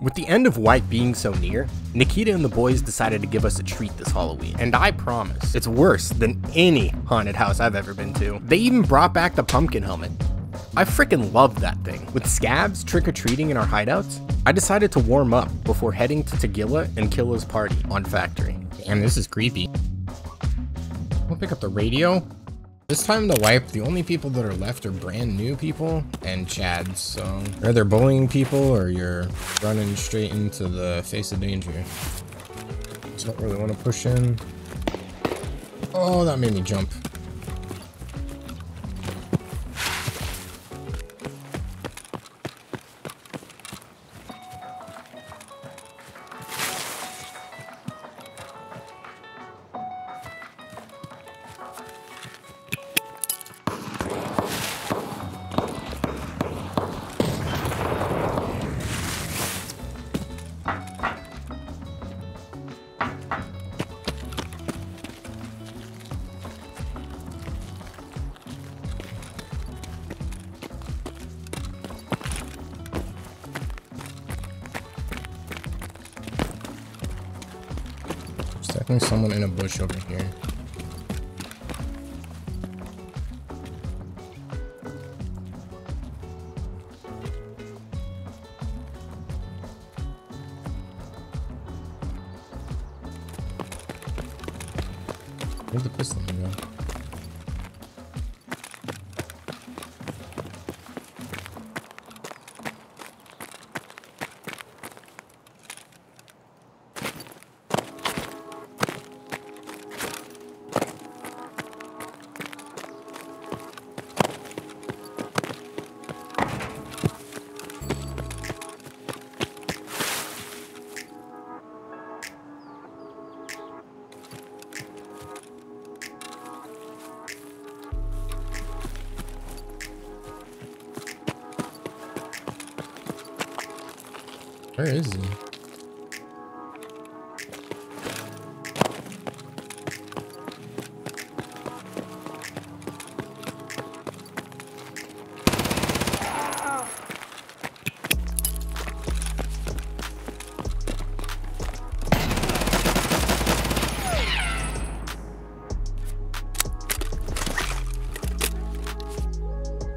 With the end of wipe being so near, Nikita and the boys decided to give us a treat this Halloween, and I promise, it's worse than any haunted house I've ever been to. They even brought back the pumpkin helmet. I freaking loved that thing. With scavs trick-or-treating in our hideouts, I decided to warm up before heading to Tagilla and Killa's party on Factory. Damn, this is creepy. I'll pick up the radio. This time the wipe, the only people that are left are brand new people and Chads, so you're either bullying people or you're running straight into the face of danger. Don't really want to push in. Oh, that made me jump. Definitely someone in a bush over here. Where's the pistol Where is he?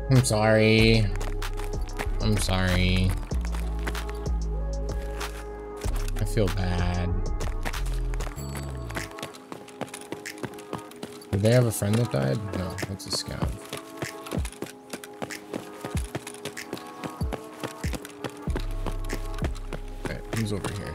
I'm sorry. I'm sorry feel bad. Did they have a friend that died? No, that's a scout. Okay, who's over here?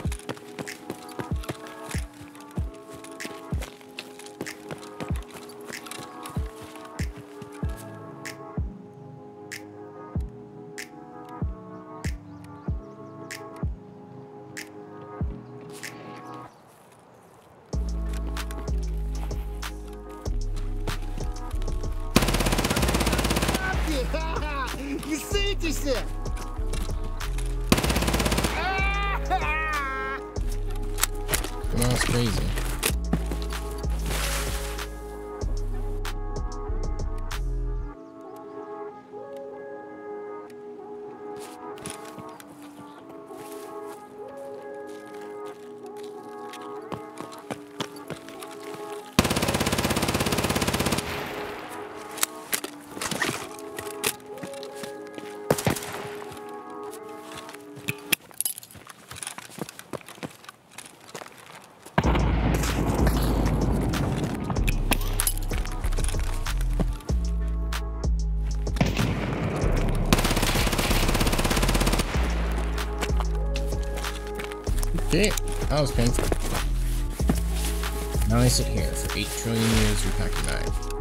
ikisi. That's crazy. Okay, that was painful. Now I sit here for 8 trillion years repacking 9.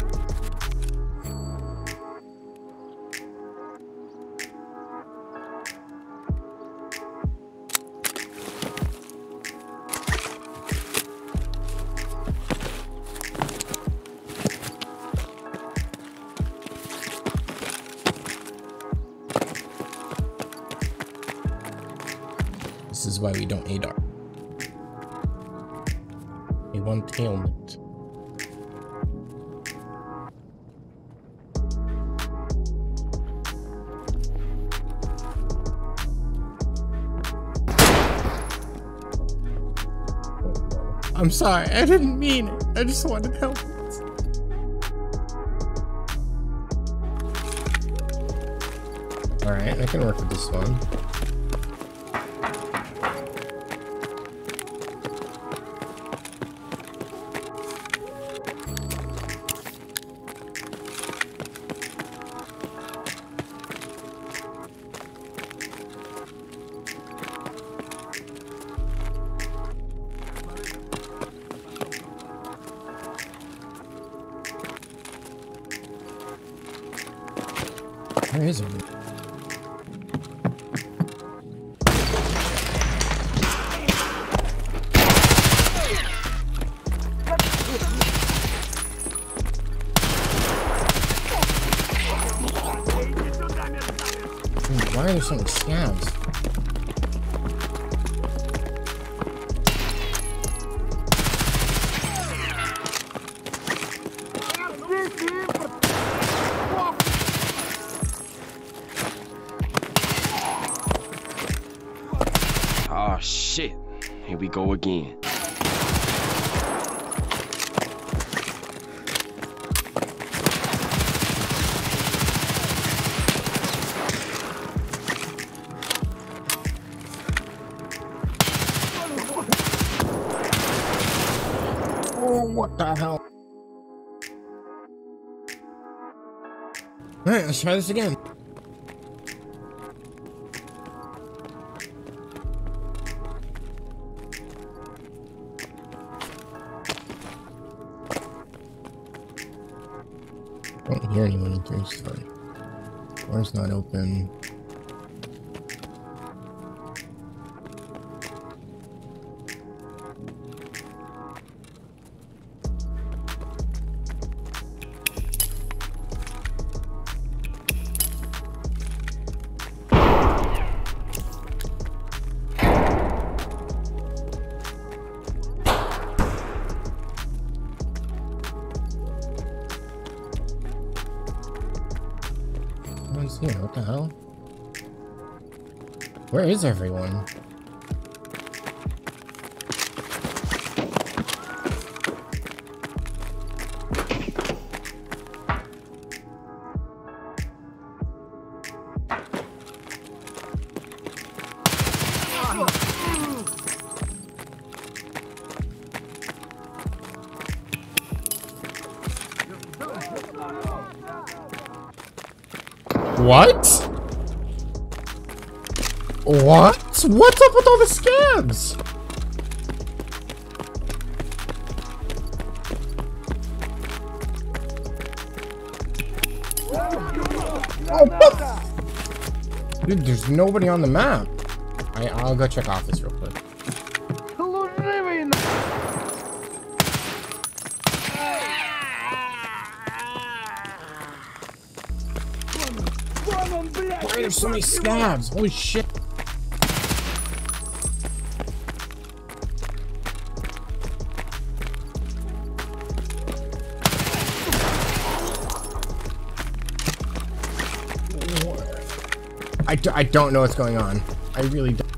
is why we don't need our. We want ailment. I'm sorry, I didn't mean it. I just wanted help. Alright, I can work with this one. Where is it? Why are there so many scavs? Oh shit. Here we go again. Oh, what the hell? Alright, let's try this again. I don't hear anyone in so door's not open. One's here, what the hell? Where is everyone? What? What? What's up with all the scavs? Oh? Dude, there's nobody on the map. I, I'll go check office real quick. So many scavs? Holy shit. I, do, I don't know what's going on. I really don't.